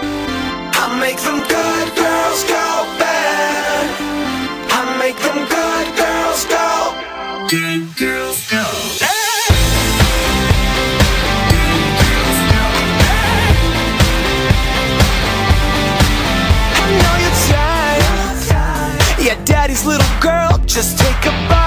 I make them good girls go bad. I make them good girls go. Good girls go. Yeah, Daddy's little girl, just take a bite.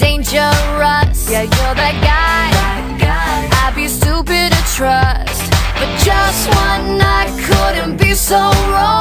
dangerous. Yeah, you're that guy, that guy. I'd be stupid to trust. But just one night couldn't be so wrong.